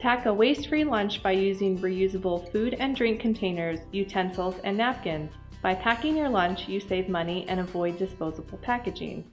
Pack a waste-free lunch by using reusable food and drink containers, utensils, and napkins. By packing your lunch, you save money and avoid disposable packaging.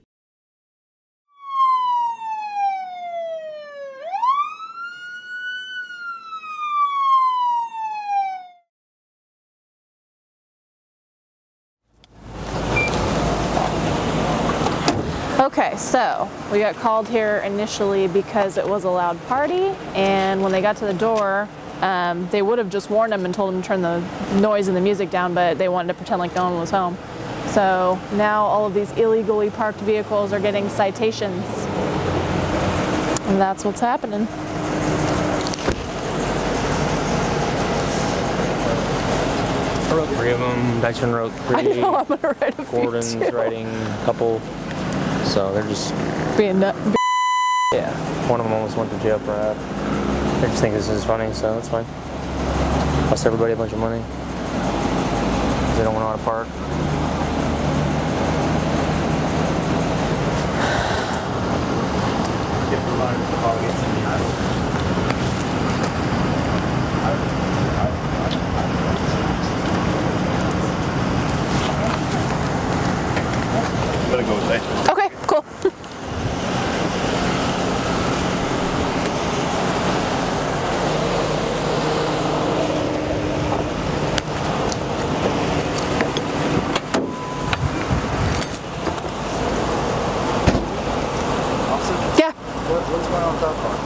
Okay, so we got called here initially because it was a loud party, and when they got to the door, um, they would have just warned them and told them to turn the noise and the music down, but they wanted to pretend like no one was home. So now all of these illegally parked vehicles are getting citations. And that's what's happening. I wrote three of them. Dyson wrote three. I know I'm gonna write a few Gordon's writing a couple. So they're just, Being nut- yeah. One of them almost went to jail for that. They just think this is funny, so that's fine. Cost everybody a bunch of money. They don't know how to park. Gotta go with that. Okay, cool. Yeah. What, what's going on with that car?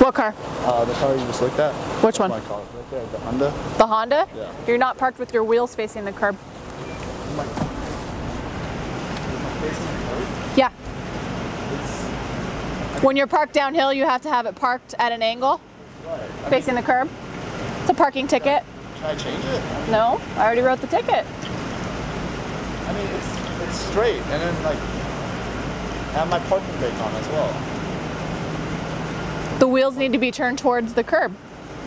What car? Uh, the car you just looked at? Which one? My car, right there, the Honda. The Honda? Yeah. You're not parked with your wheels facing the curb. Yeah. When you're parked downhill, you have to have it parked at an angle, facing the curb. It's a parking ticket. Can I change it? No, I already wrote the ticket. I mean, it's it's straight, and then like, I have my parking brake on as well. The wheels need to be turned towards the curb.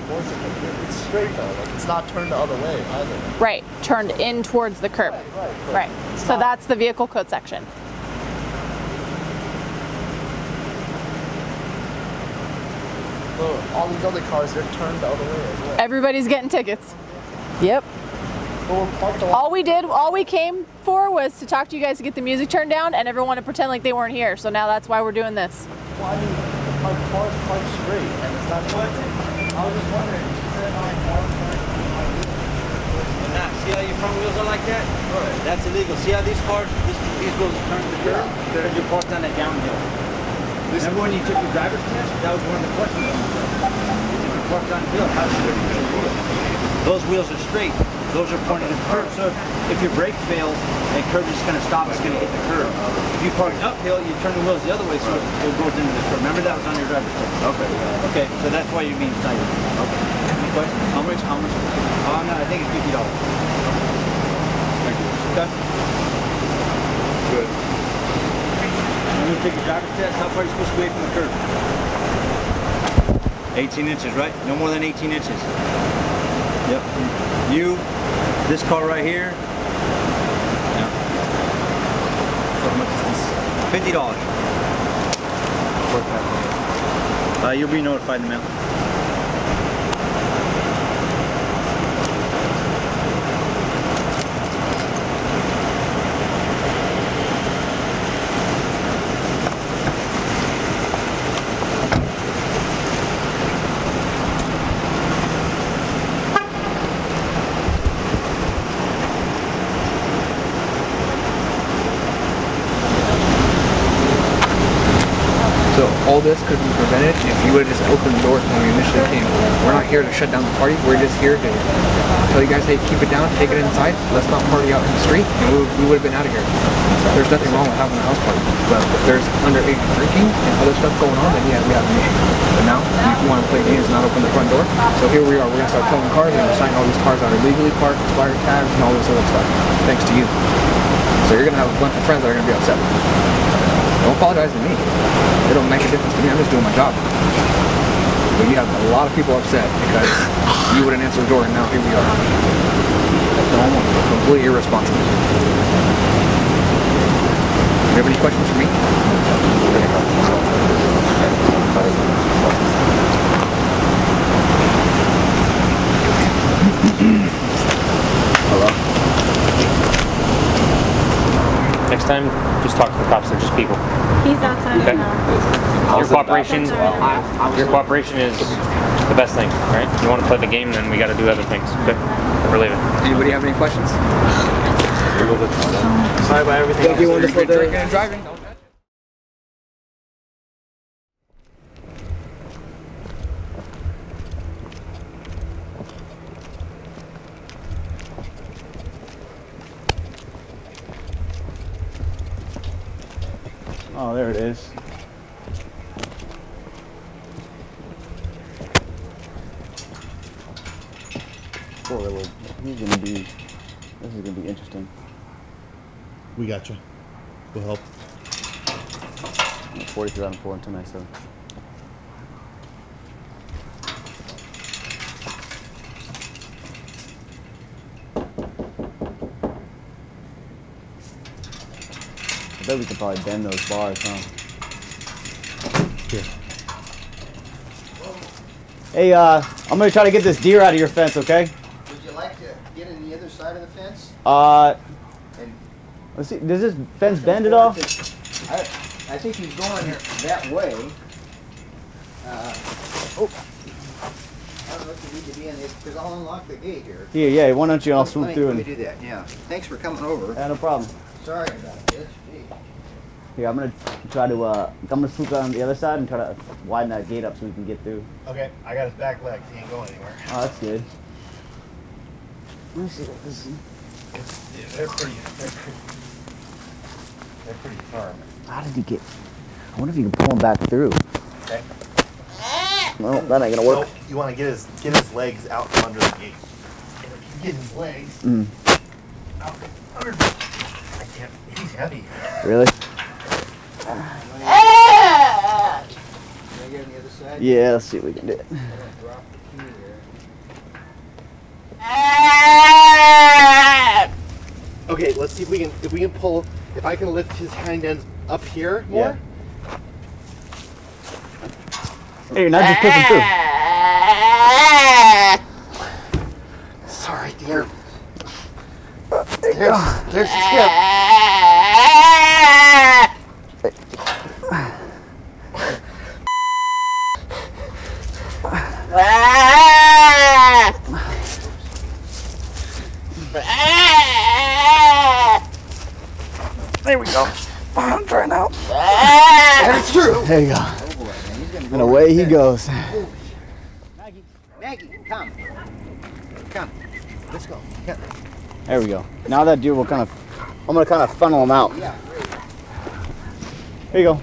It's straight though. Like it's not turned the other way either. Right, turned in towards the curb. Right. but Right. So not- that's the vehicle code section. Look, all these other cars, they're turned the other way as well. Everybody's getting tickets. Yep. But we're parked a lot. All we did, all we came for was to talk to you guys to get the music turned down and everyone to pretend like they weren't here. So now that's why we're doing this. Well, I mean, my car's parked straight, and it's not. I was just wondering. You said my car's parked Nah, see how your front wheels are like that? That's illegal. See how these cars, this, these wheels turn the curb? Because you're parked on a downhill. Remember when you took your driver's test? That was one of the questions on the test. If you're parked on a hill, how should you turn wheels? Those wheels are straight. Those are pointed at the curb. So if your brake fails and curb is going to stop, it's going to hit the curb. If you park uphill, you turn the wheels the other way so it goes into the curb. Remember that was on your driver's test? Okay. Okay, so that's why you're being cited. Okay. Any questions? How much? How much? Oh, no, I think it's fifty dollars. Thank you. Okay. Good. I'm gonna take a driver's test. How far are you supposed to be from the curb? 18 inches, right? No more than 18 inches. Yep. You, this car right here. Yeah. So how much is this? Fifty dollars. Uh, you'll be notified in the mail. So all this could be prevented if you would have just opened the doors when we initially came. We're not here to shut down the party. We're just here to tell you guys, hey, keep it down, take it inside. Let's not party out in the street, and we, we would have been out of here. There's nothing wrong with having a house party. But if there's underage drinking and other stuff going on, then yeah, we have an issue. But now, you want to play games and not open the front door. So here we are. We're going to start towing cars. and We're going to sign all these cars out illegally parked, expired tags, and all this other stuff. Thanks to you. So you're going to have a bunch of friends that are going to be upset. Don't apologize to me. It don't make a difference to me. I'm just doing my job. But you have a lot of people upset because you wouldn't answer the door, and now here we are. Don't completely irresponsible. You have any questions for me? Hello. Next time, just talk to the cops. They're just people. He's outside Okay. now. Your cooperation, That's all right. your cooperation is the best thing, right? You want to play the game, then we got to do other things. Okay, we're leaving. Anybody have any questions? Sorry about everything. Thank you, wonderful day. Drinking and driving. Oh, there it is. Poor little. He's gonna be. This is gonna be interesting. We got you. We'll help. Forty-three on four and twenty-seven. I bet we could probably bend those bars, huh? Here. Hey, uh, I'm gonna try to get this deer out of your fence, okay? Would you like to get in the other side of the fence? Uh, And let's see. Does this fence bend at all? I, I think he's going that way. Uh, oh. I don't know if you need to be in this, because I'll unlock the gate here. Here, yeah. Why don't you? I'll Let swoop me- through Let me and. do that, yeah. Thanks for coming over. Yeah, no problem. Sorry about this. Gee. Here, I'm gonna try to. Uh, I'm gonna swoop on the other side and try to widen that gate up so we can get through. Okay, I got his back legs. He ain't going anywhere. Oh, that's good. Let me see what this is. Yeah, they're pretty. They're pretty. They're pretty firm. How did he get? I wonder if you can pull him back through. Okay. No, that ain't gonna work. So you want to get his get his legs out from under the gate. And if you get his legs Mm, out from under, I can't. He's heavy. really? Can I get on the other side? Yeah. Let's see what we can do. I'm gonna drop the key here. Okay, let's see if we can if we can pull if I can lift his hind ends up here more. Yeah. Hey, you're not just pushing through. Sorry, dear. There's, there's his Ah! There we go. I'm trying out. And it's through. There you go. Boy, man, he's gonna go And away he goes. Maggie, Maggie, come. Come. Let's go. Come. There we go. Now that deer will kind of. I'm gonna kind of funnel him out. Yeah, great. Here you go.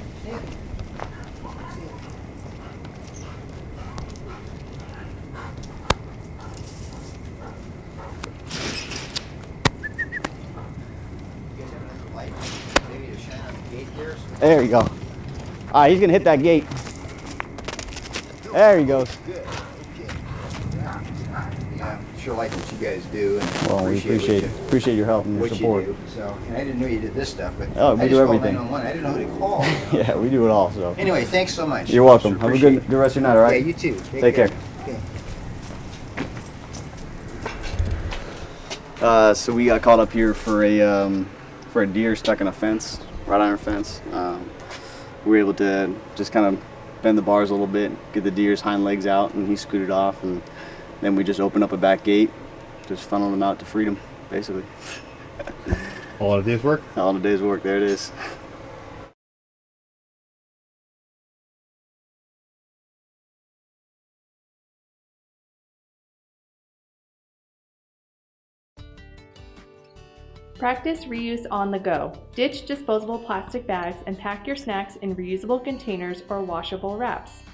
You guys have enough light maybe to shine on the gate here? so- There you go. All right, he's gonna hit that gate. There he goes. Yeah. Yeah, sure like what you guys do and Well, we appreciate what you- appreciate your help and your support. you do. So, and I didn't know you did this stuff, but Oh, we I do just called everything. 911. I didn't know who to call. Yeah, we do it all. So Anyway, thanks so much. you're welcome. Sure Have a good, good rest of your night. All right. Yeah, you too. Take care. Okay. Uh, so we got called up here for a um, for a deer stuck in a fence, wrought iron fence. Um, we were able to just kind of bend the bars a little bit, get the deer's hind legs out, and he scooted off. And then we just opened up a back gate, just funneled him out to freedom, basically. A lot of day's work. All the day's work. There it is. Practice reuse on the go. Ditch disposable plastic bags and pack your snacks in reusable containers or washable wraps.